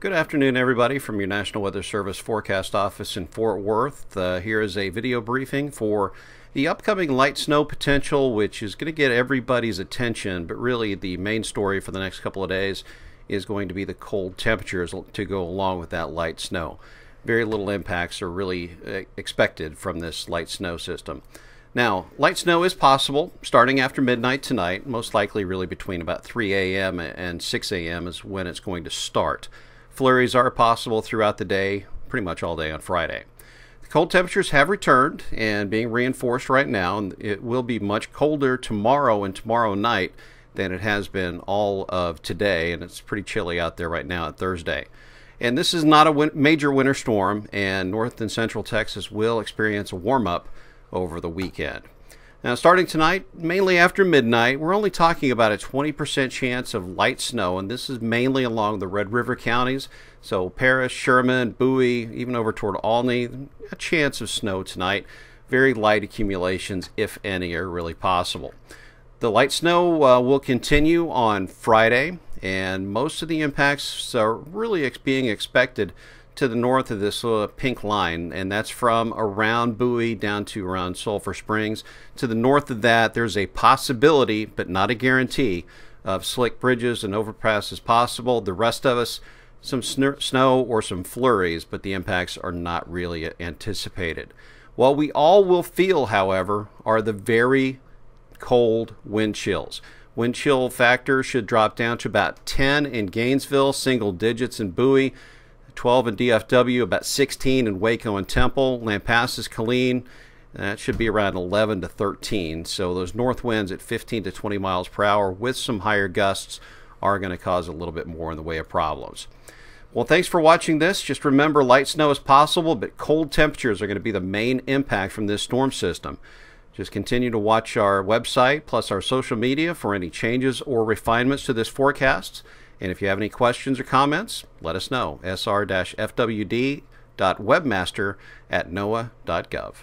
Good afternoon, everybody, from your National Weather Service forecast office in Fort Worth. Uh, here is a video briefing for the upcoming light snow potential, which is going to get everybody's attention, but really the main story for the next couple of days is going to be the cold temperatures to go along with that light snow. Very little impacts are really uh, expected from this light snow system. Now, light snow is possible starting after midnight tonight, most likely really between about 3 a.m. and 6 a.m. is when it's going to start. Flurries are possible throughout the day, pretty much all day on Friday. The cold temperatures have returned and being reinforced right now, and it will be much colder tomorrow and tomorrow night than it has been all of today, and it's pretty chilly out there right now at Thursday. And this is not a win major winter storm, and north and central Texas will experience a warm up over the weekend. Now, starting tonight, mainly after midnight, we're only talking about a 20% chance of light snow, and this is mainly along the Red River counties. So, Paris, Sherman, Bowie, even over toward Olney, a chance of snow tonight. Very light accumulations, if any, are really possible. The light snow uh, will continue on Friday, and most of the impacts are really being expected to the north of this uh, pink line, and that's from around Bowie down to around Sulphur Springs. To the north of that, there's a possibility, but not a guarantee, of slick bridges and overpasses possible. The rest of us, some snow or some flurries, but the impacts are not really anticipated. What we all will feel, however, are the very cold wind chills. Wind chill factor should drop down to about 10 in Gainesville, single digits in Bowie. 12 in DFW, about 16 in Waco and Temple. Lampasas, Killeen, that should be around 11 to 13. So those north winds at 15 to 20 miles per hour with some higher gusts are going to cause a little bit more in the way of problems. Well, thanks for watching this. Just remember, light snow is possible, but cold temperatures are going to be the main impact from this storm system. Just continue to watch our website plus our social media for any changes or refinements to this forecast. And if you have any questions or comments, let us know. sr-fwd.webmaster at noaa.gov.